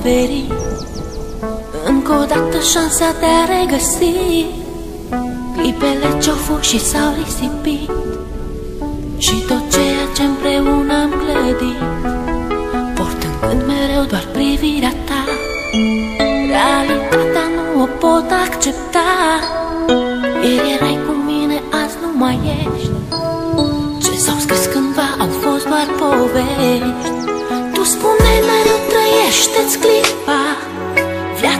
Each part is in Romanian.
oferi Încă o dată șansa de a regăsi Clipele ce-au fost și s-au risipit Și tot ceea ce împreună am clădit Portând mereu doar privirea ta. Realitatea nu o pot accepta. Ieri erai cu mine, azi nu mai ești. Ce s-au scris cândva au fost doar povești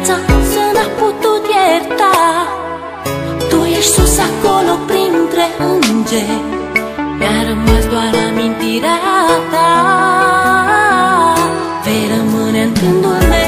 Viața însă n-a putut ierta. Tu ești sus acolo printre îngeri Mi-a rămas doar amintirea ta. Vei rămâne în gândul meu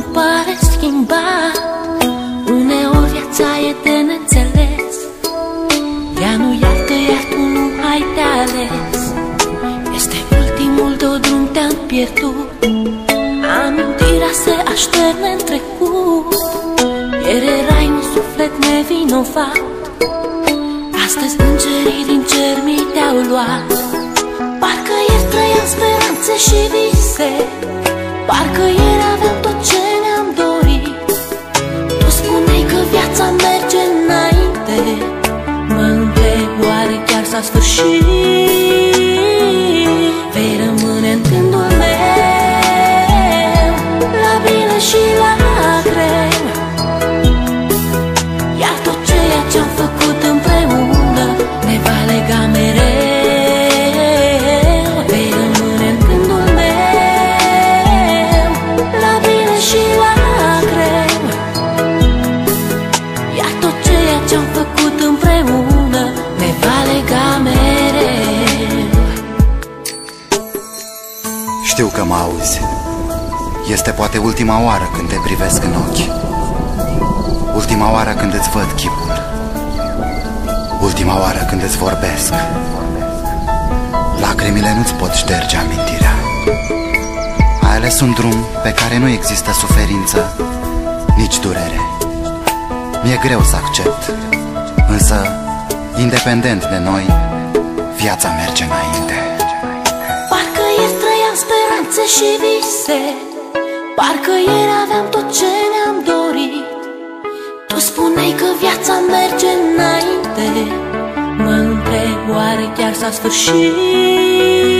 jurul meu îmi pare schimbat. Uneori viața e de neînțeles. Ea nu iartă, iar tu nu ai de ales. Este ultimul tău drum, te-am pierdut. Amintirea se așterne în trecut. Ieri erai un suflet nevinovat. Astăzi îngerii din cer mi te-au luat. Parcă ieri trăiam speranțe și vise. Parcă ieri aveam oare chiar s-a sfârșit Știu că mă auzi. Este poate ultima oară când te privesc în ochi. Ultima oară când îți văd chipul. Ultima oară când îți vorbesc. Lacrimile nu-ți pot șterge amintirea. Ai ales un drum pe care nu există suferință, nici durere. Mi-e greu să accept, însă, independent de noi, viața merge înainte. Parcă ieri trăiam speranțe și vise. Parcă ieri aveam tot ce ne-am dorit. Tu spuneai că viața merge înainte. Mă întreb oare chiar s-a sfârșit